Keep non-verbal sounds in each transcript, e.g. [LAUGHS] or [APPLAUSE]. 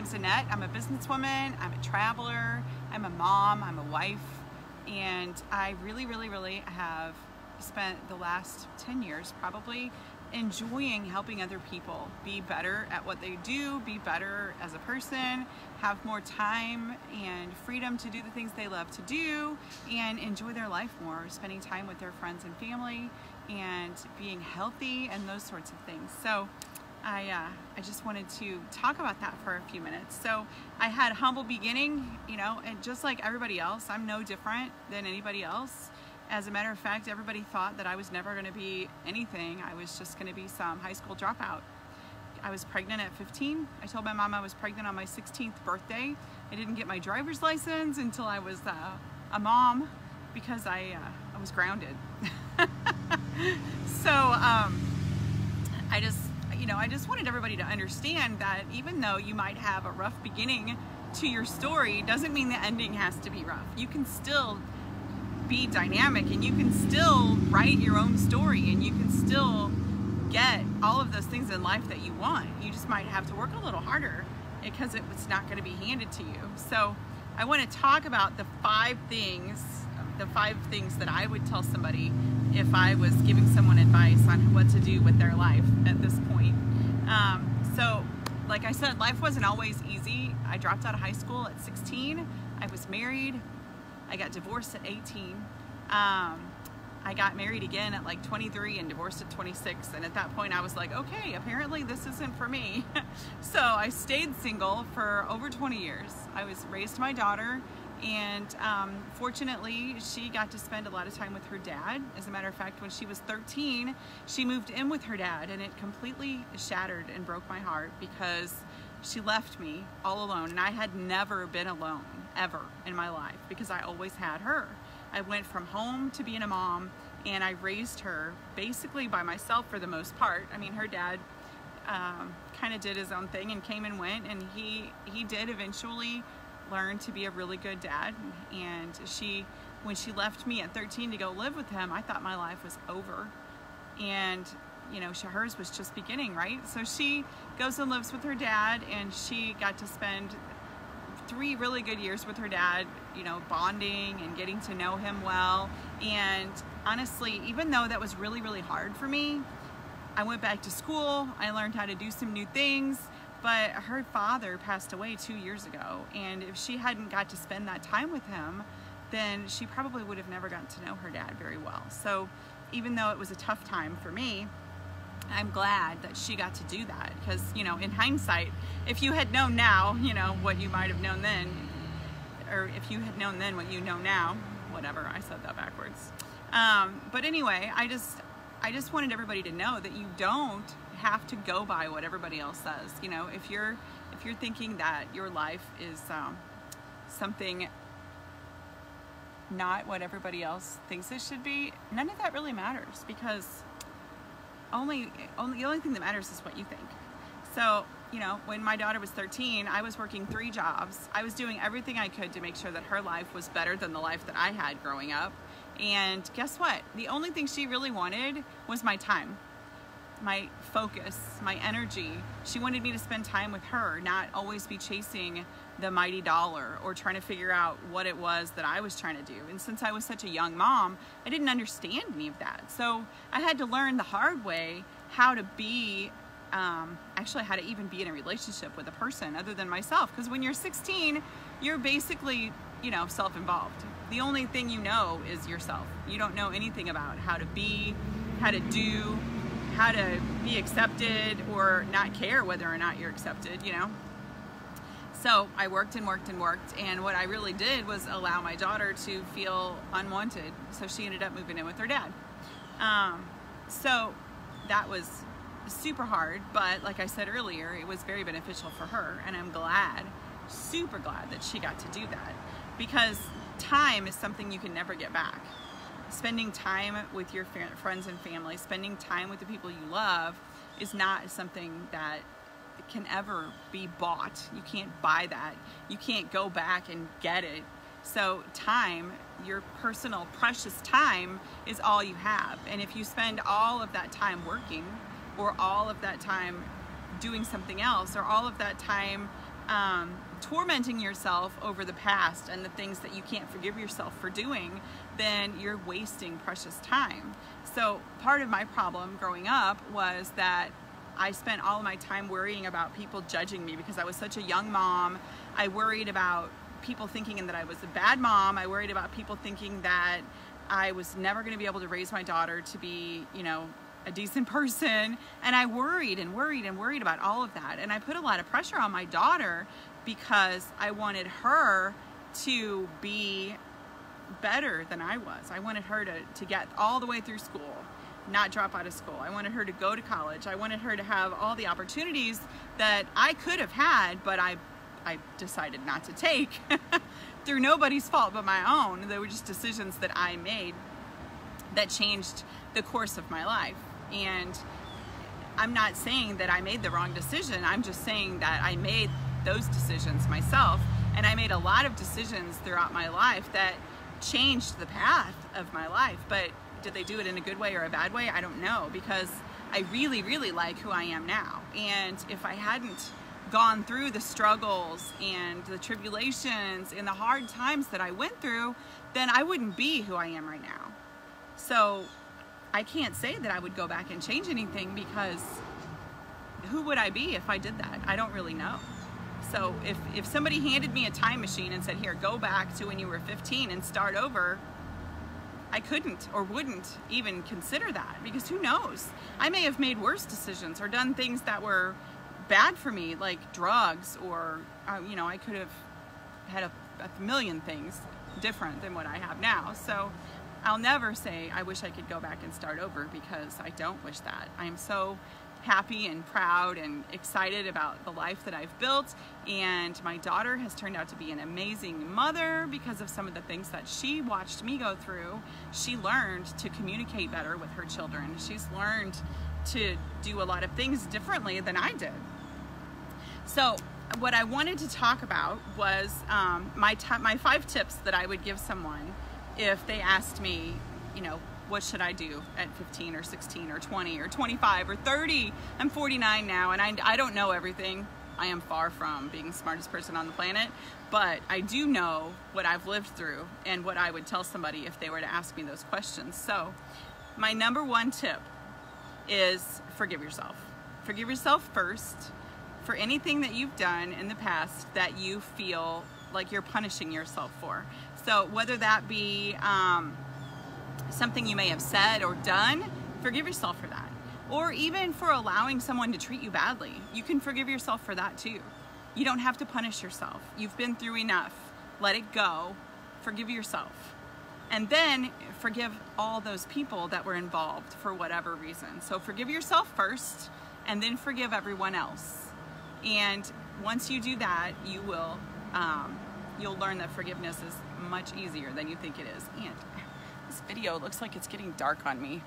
name's Annette. I'm a businesswoman, I'm a traveler, I'm a mom, I'm a wife, and I really, really, really have spent the last 10 years probably enjoying helping other people be better at what they do, be better as a person, have more time and freedom to do the things they love to do, and enjoy their life more, spending time with their friends and family, and being healthy and those sorts of things. So I, uh, I just wanted to talk about that for a few minutes. So I had humble beginning, you know, and just like everybody else, I'm no different than anybody else. As a matter of fact, everybody thought that I was never going to be anything. I was just going to be some high school dropout. I was pregnant at 15. I told my mom I was pregnant on my 16th birthday. I didn't get my driver's license until I was uh, a mom because I, uh, I was grounded. [LAUGHS] so um, I just, you know, I just wanted everybody to understand that even though you might have a rough beginning to your story, doesn't mean the ending has to be rough. You can still be dynamic and you can still write your own story and you can still get all of those things in life that you want. You just might have to work a little harder because it's not going to be handed to you. So I want to talk about the five things, the five things that I would tell somebody if I was giving someone advice on what to do with their life at this point. Um, so like I said, life wasn't always easy. I dropped out of high school at 16. I was married. I got divorced at 18. Um, I got married again at like 23 and divorced at 26. And at that point, I was like, okay, apparently this isn't for me. [LAUGHS] so I stayed single for over 20 years. I was raised my daughter, and um, fortunately, she got to spend a lot of time with her dad. As a matter of fact, when she was 13, she moved in with her dad, and it completely shattered and broke my heart because she left me all alone. And I had never been alone ever in my life because I always had her. I went from home to being a mom and I raised her basically by myself for the most part. I mean, her dad um, kind of did his own thing and came and went and he, he did eventually learn to be a really good dad. And she, when she left me at 13 to go live with him, I thought my life was over. And you know, hers was just beginning, right? So she goes and lives with her dad and she got to spend three really good years with her dad, you know, bonding and getting to know him well. And honestly, even though that was really, really hard for me, I went back to school, I learned how to do some new things, but her father passed away two years ago. And if she hadn't got to spend that time with him, then she probably would have never gotten to know her dad very well. So even though it was a tough time for me, I'm glad that she got to do that because, you know, in hindsight, if you had known now, you know, what you might have known then, or if you had known then what you know now, whatever, I said that backwards. Um, but anyway, I just, I just wanted everybody to know that you don't have to go by what everybody else says. You know, if you're, if you're thinking that your life is um, something not what everybody else thinks it should be, none of that really matters because only, only the only thing that matters is what you think. So, you know, when my daughter was 13, I was working three jobs. I was doing everything I could to make sure that her life was better than the life that I had growing up. And guess what? The only thing she really wanted was my time, my focus, my energy. She wanted me to spend time with her, not always be chasing the mighty dollar or trying to figure out what it was that I was trying to do. And since I was such a young mom, I didn't understand any of that. So I had to learn the hard way how to be, um, actually how to even be in a relationship with a person other than myself. Because when you're 16, you're basically, you know, self-involved. The only thing you know is yourself. You don't know anything about how to be, how to do, how to be accepted or not care whether or not you're accepted, you know? So I worked and worked and worked, and what I really did was allow my daughter to feel unwanted. So she ended up moving in with her dad. Um, so that was super hard, but like I said earlier, it was very beneficial for her, and I'm glad, super glad that she got to do that because time is something you can never get back. Spending time with your friends and family, spending time with the people you love is not something that can ever be bought. You can't buy that. You can't go back and get it. So time, your personal precious time is all you have. And if you spend all of that time working or all of that time doing something else or all of that time um, tormenting yourself over the past and the things that you can't forgive yourself for doing, then you're wasting precious time. So, part of my problem growing up was that I spent all my time worrying about people judging me because I was such a young mom. I worried about people thinking that I was a bad mom. I worried about people thinking that I was never going to be able to raise my daughter to be, you know, a decent person. And I worried and worried and worried about all of that. And I put a lot of pressure on my daughter because I wanted her to be better than I was. I wanted her to, to get all the way through school, not drop out of school. I wanted her to go to college. I wanted her to have all the opportunities that I could have had, but I, I decided not to take [LAUGHS] through nobody's fault but my own. They were just decisions that I made that changed the course of my life. And I'm not saying that I made the wrong decision. I'm just saying that I made those decisions myself. And I made a lot of decisions throughout my life that changed the path of my life. But did they do it in a good way or a bad way? I don't know because I really, really like who I am now. And if I hadn't gone through the struggles and the tribulations and the hard times that I went through, then I wouldn't be who I am right now. So I can't say that I would go back and change anything because who would I be if I did that? I don't really know. So if, if somebody handed me a time machine and said, here, go back to when you were 15 and start over, I couldn't or wouldn't even consider that because who knows? I may have made worse decisions or done things that were bad for me, like drugs, or, uh, you know, I could have had a, a million things different than what I have now. So I'll never say I wish I could go back and start over because I don't wish that. I am so happy and proud and excited about the life that I've built and my daughter has turned out to be an amazing mother because of some of the things that she watched me go through. She learned to communicate better with her children. She's learned to do a lot of things differently than I did. So what I wanted to talk about was um, my, my five tips that I would give someone if they asked me, you know, what should I do at 15 or 16 or 20 or 25 or 30? I'm 49 now and I, I don't know everything. I am far from being the smartest person on the planet, but I do know what I've lived through and what I would tell somebody if they were to ask me those questions. So, my number one tip is forgive yourself. Forgive yourself first for anything that you've done in the past that you feel like you're punishing yourself for. So whether that be um, something you may have said or done, forgive yourself for that. Or even for allowing someone to treat you badly, you can forgive yourself for that too. You don't have to punish yourself. You've been through enough. Let it go. Forgive yourself. And then forgive all those people that were involved for whatever reason. So forgive yourself first and then forgive everyone else. And once you do that, you will um, you'll learn that forgiveness is much easier than you think it is. And this video looks like it's getting dark on me.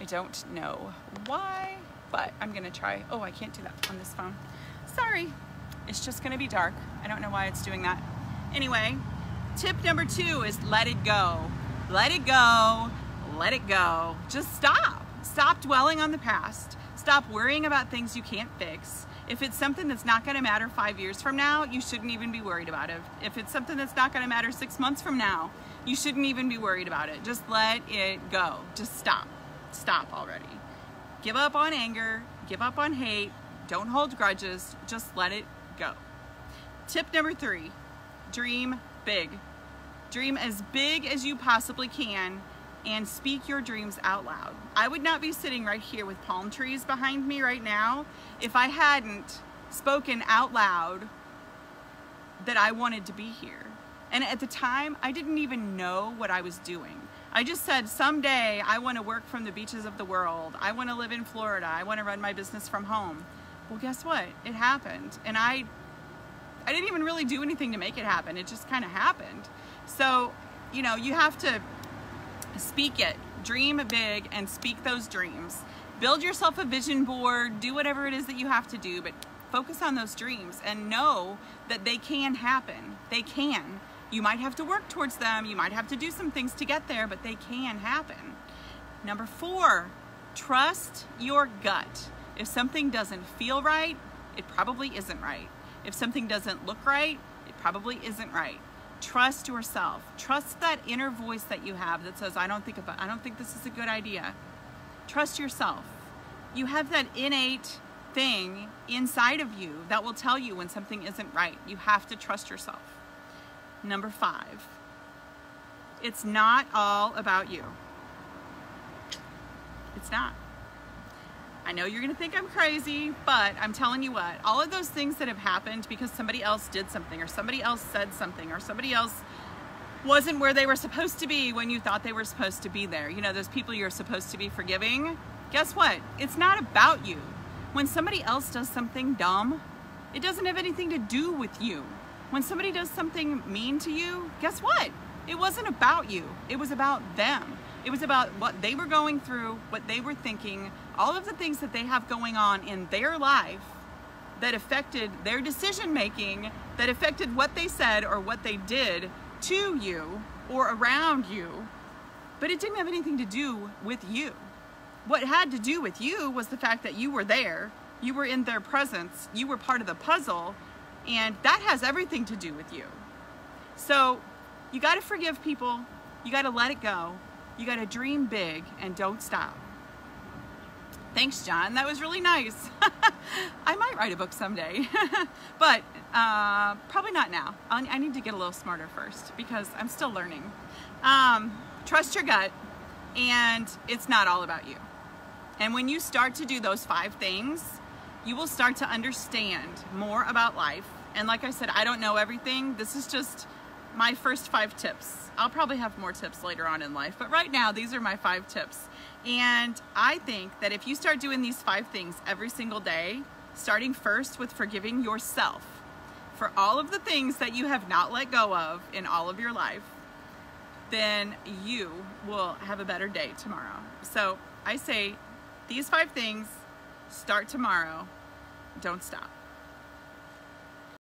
I don't know why, but I'm gonna try. Oh, I can't do that on this phone. Sorry, it's just gonna be dark. I don't know why it's doing that. Anyway, tip number two is let it go. Let it go, let it go. Just stop. Stop dwelling on the past. Stop worrying about things you can't fix if it's something that's not going to matter five years from now, you shouldn't even be worried about it. If it's something that's not going to matter six months from now, you shouldn't even be worried about it. Just let it go. Just stop. Stop already. Give up on anger. Give up on hate. Don't hold grudges. Just let it go. Tip number three dream big. Dream as big as you possibly can and speak your dreams out loud. I would not be sitting right here with palm trees behind me right now if I hadn't spoken out loud that I wanted to be here. And at the time, I didn't even know what I was doing. I just said, someday I want to work from the beaches of the world. I want to live in Florida. I want to run my business from home. Well, guess what? It happened. And I I didn't even really do anything to make it happen. It just kind of happened. So, you know, you have to speak it, dream big, and speak those dreams. Build yourself a vision board, do whatever it is that you have to do, but focus on those dreams and know that they can happen. They can. You might have to work towards them, you might have to do some things to get there, but they can happen. Number four, trust your gut. If something doesn't feel right, it probably isn't right. If something doesn't look right, it probably isn't right. Trust yourself. Trust that inner voice that you have that says, I don't think about I don't think this is a good idea. Trust yourself. You have that innate thing inside of you that will tell you when something isn't right. You have to trust yourself. Number five, it's not all about you. It's not. I know you're gonna think I'm crazy, but I'm telling you what, all of those things that have happened because somebody else did something or somebody else said something or somebody else wasn't where they were supposed to be when you thought they were supposed to be there. You know, those people you're supposed to be forgiving. Guess what? It's not about you. When somebody else does something dumb, it doesn't have anything to do with you. When somebody does something mean to you, guess what? It wasn't about you. It was about them. It was about what they were going through, what they were thinking, all of the things that they have going on in their life that affected their decision making, that affected what they said or what they did to you or around you, but it didn't have anything to do with you. What had to do with you was the fact that you were there, you were in their presence, you were part of the puzzle, and that has everything to do with you. So you got to forgive people, you got to let it go, you got to dream big, and don't stop. Thanks, John. That was really nice. [LAUGHS] I might write a book someday, [LAUGHS] but uh, probably not now. I need to get a little smarter first because I'm still learning. Um, trust your gut, and it's not all about you. And when you start to do those five things, you will start to understand more about life. And like I said, I don't know everything. This is just my first five tips. I'll probably have more tips later on in life, but right now, these are my five tips. And I think that if you start doing these five things every single day, starting first with forgiving yourself for all of the things that you have not let go of in all of your life, then you will have a better day tomorrow. So I say these five things, start tomorrow, don't stop.